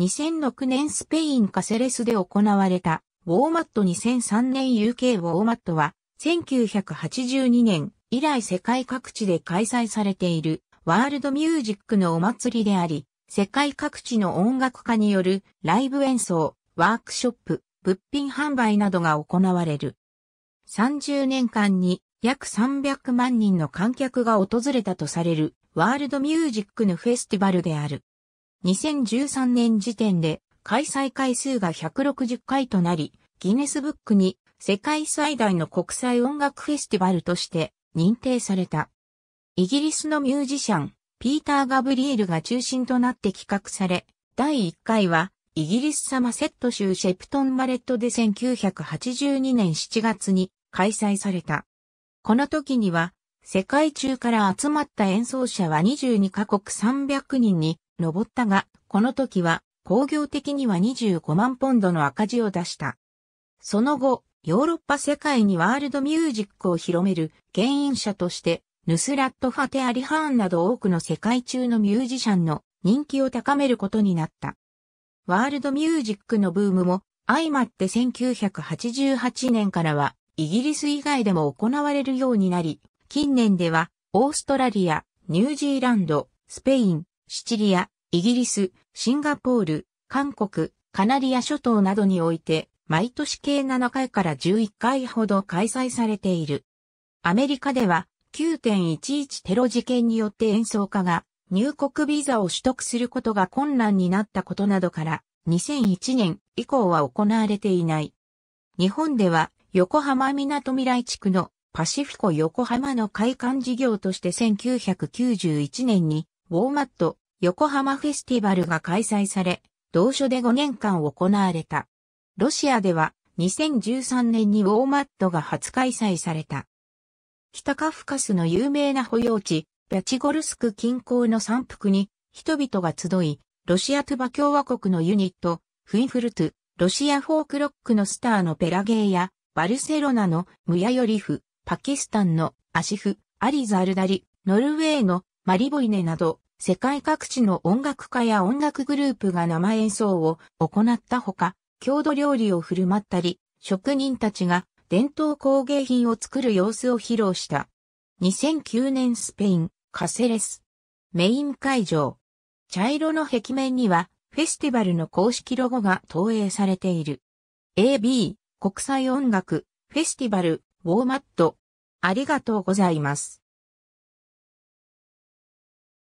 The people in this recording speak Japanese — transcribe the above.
2006年スペインカセレスで行われたウォーマット2003年 UK ウォーマットは1982年以来世界各地で開催されているワールドミュージックのお祭りであり、世界各地の音楽家によるライブ演奏、ワークショップ、物品販売などが行われる。30年間に約300万人の観客が訪れたとされるワールドミュージックのフェスティバルである。2013年時点で開催回数が160回となり、ギネスブックに世界最大の国際音楽フェスティバルとして認定された。イギリスのミュージシャン、ピーター・ガブリエルが中心となって企画され、第1回はイギリスサマセット州シェプトン・マレットで1982年7月に開催された。この時には世界中から集まった演奏者は22カ国300人に上ったが、この時は工業的には25万ポンドの赤字を出した。その後、ヨーロッパ世界にワールドミュージックを広める牽引者として、ヌスラット・ファテ・アリハーンなど多くの世界中のミュージシャンの人気を高めることになった。ワールドミュージックのブームも相まって1988年からはイギリス以外でも行われるようになり、近年ではオーストラリア、ニュージーランド、スペイン、シチリア、イギリス、シンガポール、韓国、カナリア諸島などにおいて毎年計7回から11回ほど開催されている。アメリカでは9.11テロ事件によって演奏家が入国ビザを取得することが困難になったことなどから2001年以降は行われていない。日本では横浜港未来地区のパシフィコ横浜の開館事業として1991年にウォーマット横浜フェスティバルが開催され、同所で5年間行われた。ロシアでは2013年にウォーマットが初開催された。北カフカスの有名な保養地、ピャチゴルスク近郊の山腹に人々が集い、ロシアトゥバ共和国のユニット、フインフルトゥ、ロシアフォークロックのスターのペラゲーや、バルセロナのムヤヨリフ、パキスタンのアシフ、アリザルダリ、ノルウェーのマリボイネなど、世界各地の音楽家や音楽グループが生演奏を行ったほか、郷土料理を振る舞ったり、職人たちが伝統工芸品を作る様子を披露した。2009年スペイン、カセレス。メイン会場。茶色の壁面には、フェスティバルの公式ロゴが投影されている。AB、国際音楽、フェスティバル、ウォーマット。ありがとうございます。